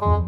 Oh.